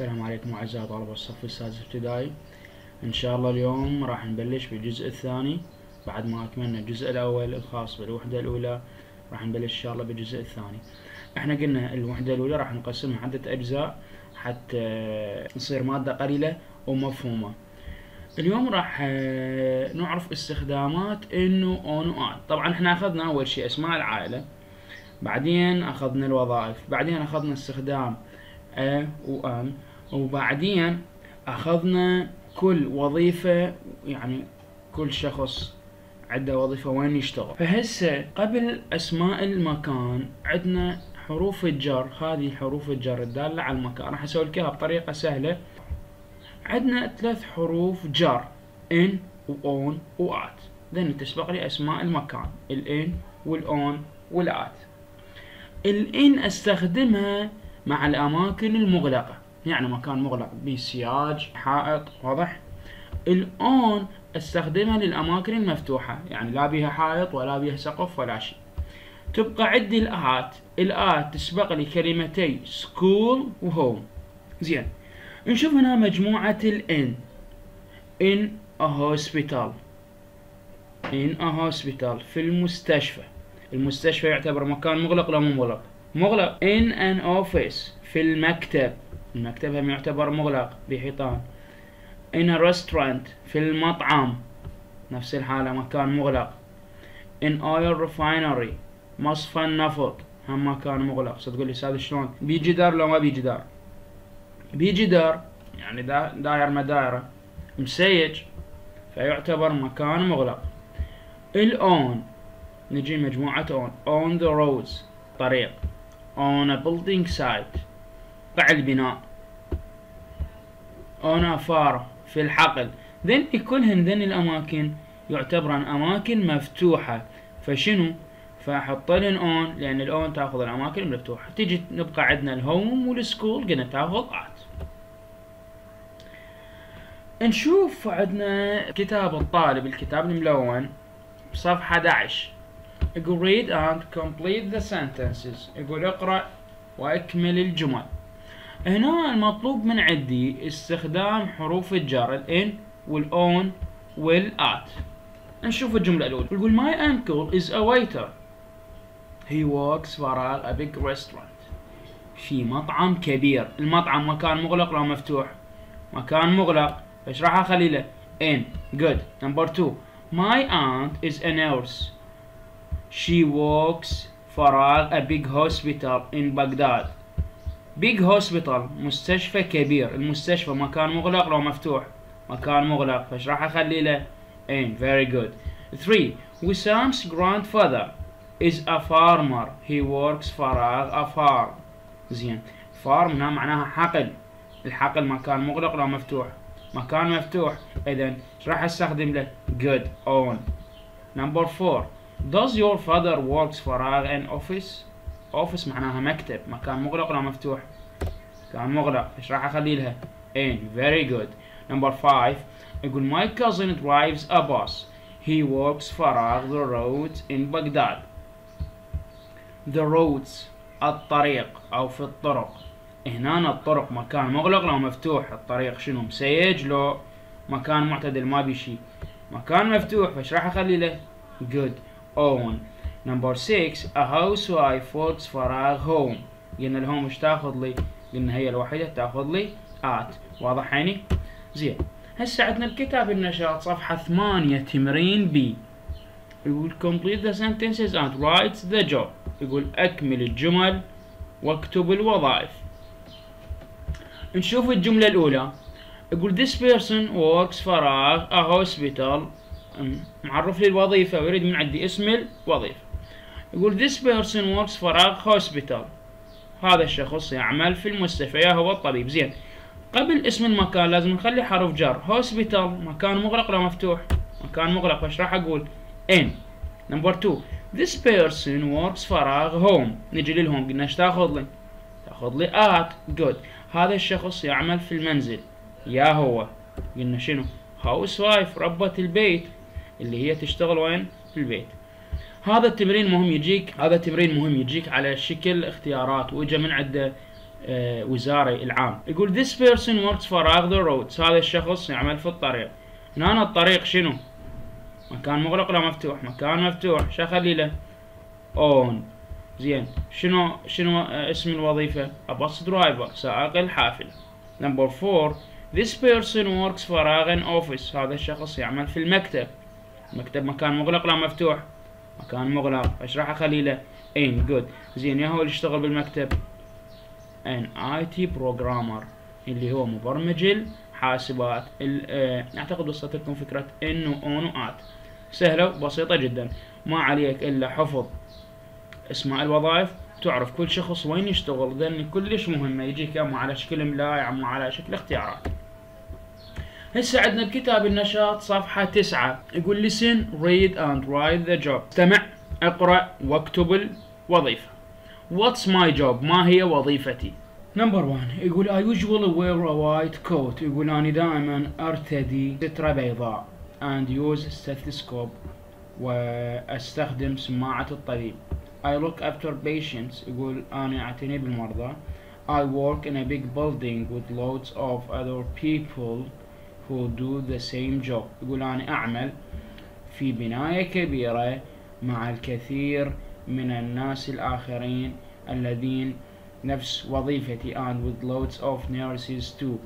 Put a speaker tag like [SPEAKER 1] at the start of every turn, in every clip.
[SPEAKER 1] السلام عليكم أعزائي طلبة الصف السادس ابتدائي. إن شاء الله اليوم راح نبلش بالجزء الثاني. بعد ما أكملنا الجزء الأول الخاص بالوحدة الأولى راح نبلش إن شاء الله بالجزء الثاني. إحنا قلنا الوحدة الأولى راح نقسمها عدة أجزاء حتى تصير مادة قليلة ومفهومة. اليوم راح آه، نعرف استخدامات إنه أون وآن طبعا إحنا أخذنا أول شيء أسماء العائلة بعدين أخذنا الوظائف بعدين أخذنا استخدام أ وأن وبعدين أخذنا كل وظيفة يعني كل شخص عنده وظيفة وين يشتغل. فهسه قبل أسماء المكان عندنا حروف الجر. هذه حروف الجر الدالة على المكان. راح أسوي لك بطريقة سهلة. عندنا ثلاث حروف جر إن وأون وآت. ذن تسبق لي أسماء المكان الإن والأون والآت. الإن أستخدمها مع الأماكن المغلقة. يعني مكان مغلق بسياج حائط واضح. الأون أستخدمها للأماكن المفتوحة يعني لا بيها حائط ولا بيها سقف ولا شيء. تبقى عندي الآت. الآت تسبق لي كلمتي سكول وهوم زين. نشوف هنا مجموعة الإن in a hospital. In a hospital. في المستشفى. المستشفى يعتبر مكان مغلق ولا مو مغلق. مغلق. In an office. في المكتب. المكتب هم يعتبر مغلق بحيطان. in a restaurant في المطعم نفس الحالة مكان مغلق. in oil refinery مصفى النفط هم مكان مغلق. ستقول لي أستاذ شلون؟ بي جدار لو ما بي جدار بي جدار يعني دا داير مدايره مسيج فيعتبر مكان مغلق. ال on نجي مجموعة on. On the roads طريق. On a building site قاع البناء farm في الحقل. ذن كلهن ذن الأماكن يعتبرن أماكن مفتوحة. فشنو؟ فأحط لهن on لأن ال on تأخذ الأماكن المفتوحة. تيجي نبقى عندنا ال home وال school قلنا تأخذ at. نشوف عندنا كتاب الطالب الكتاب الملون بصفحة 11 يقول read and complete the sentences. يقول اقرأ وأكمل الجمل. هنا المطلوب من عندي استخدام حروف الجر الان والاون والات نشوف الجملة الأولى. يقول my uncle is a waiter. He works for a big restaurant. في مطعم كبير. المطعم مكان مغلق لو مفتوح. مكان مغلق. إيش راح اخلي له in good. Number two. My aunt is a nurse. She works فراغ a big hospital in Baghdad. big hospital مستشفى كبير. المستشفى مكان مغلق لو مفتوح. مكان مغلق. فايش راح أخلي له؟ in very good 3 Wissam's grandfather is a farmer he works فراغ a farm زين. farm هنا معناها حقل. الحقل مكان مغلق لو مفتوح. مكان مفتوح. اذا إيش راح أستخدم له. good on number 4 Duaa's father works فراغ an office? Office معناها مكتب مكان مغلق ولا مفتوح؟ مكان مغلق. إيش راح أخلي لها؟ in very good. Number five. يقول my cousin drives a bus. He works فراغ the roads in Baghdad. The roads. الطريق. أو في الطرق. هنا الطرق. مكان مغلق لو مفتوح؟ الطريق شنو؟ مسيج؟ لو مكان معتدل ما بي شي مكان مفتوح. فإيش راح أخلي له؟ Good. Own. Number 6 a housewife works a home. قلنا الهوم إيش تأخذ لي؟ قلنا هي الوحيدة تأخذ لي at. واضح عيني؟ زين. هسه عندنا الكتاب النشاط صفحة ثمانية تمرين بي يقول complete the sentences and write the job. يقول أكمل الجمل واكتب الوظائف. نشوف الجملة الأولى. يقول this person works for a hospital. معرف لي الوظيفة ويريد من عندي اسم الوظيفة. يقول this person works for a hospital. هذا الشخص يعمل في المستشفى يا هو الطبيب. زين. قبل اسم المكان لازم نخلي حرف جر. Hospital. مكان مغلق ولا مفتوح. مكان مغلق فايش راح أقول in number two. This person works فراغ a home. نجي لل home قلنا إيش تأخذ لي؟ تأخذ لي at good. هذا الشخص يعمل في المنزل. يا هو. قلنا شنو؟ housewife ربة البيت. اللي هي تشتغل وين؟ في البيت. هذا التمرين مهم يجيك هذا التمرين مهم يجيك على شكل اختيارات وإجا من عنده آه، وزاري العام. يقول this person works فراغ the roads. هذا الشخص يعمل في الطريق. هنا الطريق شنو؟ مكان مغلق ولا مفتوح. مكان مفتوح. شو اخلي له on. زين. شنو شنو اسم الوظيفة؟ a bus driver سائق الحافلة. number four this person works فراغ an office. هذا الشخص يعمل في المكتب. المكتب مكان مغلق لا مفتوح. مكان مغلق. إيش راح اخلي له in good. زين يا هو اللي يشتغل بالمكتب. an IT programmer اللي هو مبرمج الحاسبات. ال- آه، أعتقد وصلت لكم فكرة انه أون وات سهلة وبسيطة جدا. ما عليك إلا حفظ اسماء الوظائف. تعرف كل شخص وين يشتغل. لأن كلش مهمة. يجيك أما على شكل املاء أما على شكل اختيارات. هسه عندنا بكتاب النشاط صفحة تسعة. يقول listen read and write the job. استمع اقرأ واكتب الوظيفة. What's my job? ما هي وظيفتي؟ نمبر 1 يقول I usually wear a white coat. يقول أنا دائما أرتدي سترة بيضاء and use stethoscope وأستخدم سماعة الطبيب. I look after patients. يقول أنا أعتني بالمرضى. I work in a big building with loads of other people. Who do the same job. يقول أنا أعمل في بناية كبيرة مع الكثير من الناس الآخرين الذين نفس وظيفتي and with loads of nurses too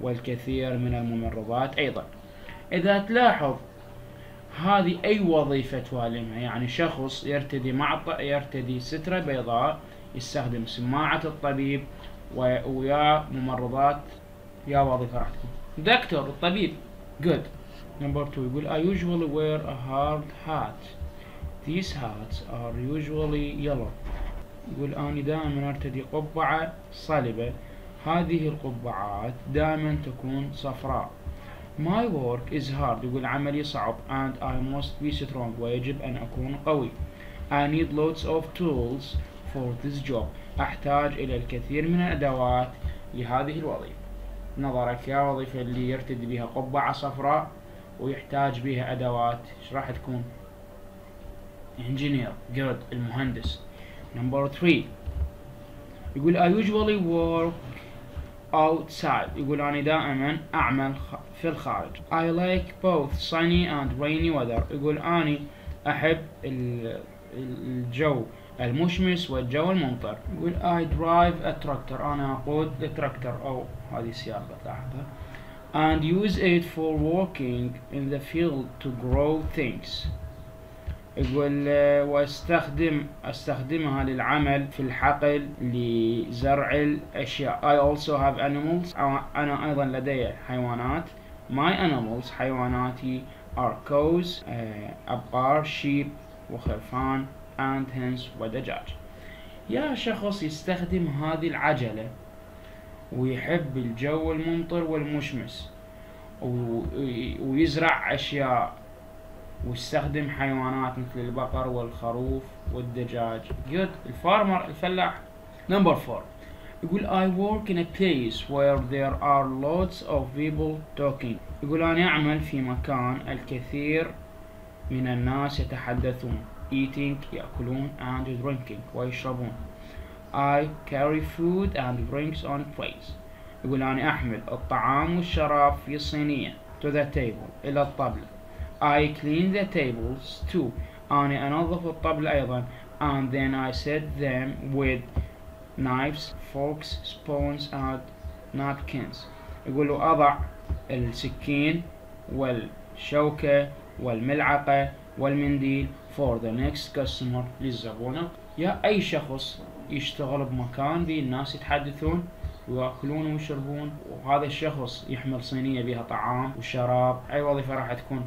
[SPEAKER 1] والكثير من الممرضات أيضا. إذا تلاحظ هذه أي وظيفة توالمها يعني شخص يرتدي مع يرتدي سترة بيضاء يستخدم سماعة الطبيب ويا ممرضات يا وظيفة راح تكون. دكتور الطبيب good. Number two يقول I usually wear a hard hat? These hats are usually yellow. يقول أنا دائما أرتدي قبعة صلبة. هذه القبعات دائما تكون صفراء. My work is hard. يقول عملي صعب. And I must be strong. ويجب أن أكون قوي. I need lots of tools for this job. أحتاج إلى الكثير من الأدوات لهذه الوظيفة. نظرك يا وظيفة اللي يرتدي بها قبعة صفراء ويحتاج بها أدوات إيش راح تكون؟ Engineer good المهندس. Number three. يقول I usually work outside. يقول أنا دائما أعمل في الخارج. I like both sunny and rainy weather. يقول أنا أحب ال- الجو المشمس والجو الممطر. يقول I drive a tractor. أنا أقود التراكتر أو هذه السيارة تلاحظها and use it for working in the field to grow things. يقول آه، واستخدم أستخدمها للعمل في الحقل لزرع الأشياء. I also have animals. أنا أيضا لدي حيوانات. My animals حيواناتي are cows آه، أبقار sheep وخرفان and hens ودجاج. يا شخص يستخدم هذه العجلة. ويحب الجو الممطر والمشمس ويزرع أشياء ويستخدم حيوانات مثل البقر والخروف والدجاج. Good. الفارمر الفلاح. Number four. يقول I work in a place where there are lots of people talking. يقول أنا أعمل في مكان الكثير من الناس يتحدثون eating يأكلون and drinking ويشربون. I carry food and drinks on trays يقول أنا أحمل الطعام والشراب في صينية to the table إلى الطبلة I clean the tables too أنا أنظف الطبلة أيضا and then I set them with knives, forks, spoons and napkins يقول له أضع السكين والشوكة والملعقة والمنديل for the next customer للزبون يا أي شخص يشتغل بمكان به الناس يتحدثون ويأكلون ويشربون وهذا الشخص يحمل صينية بها طعام وشراب أي وظيفة راح تكون؟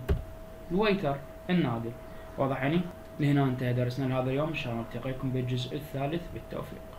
[SPEAKER 1] ال waiter النادل واضح يعني؟ لهنا انتهى درسنا لهذا اليوم. إن شاء الله نلتقيكم بالجزء الثالث. بالتوفيق.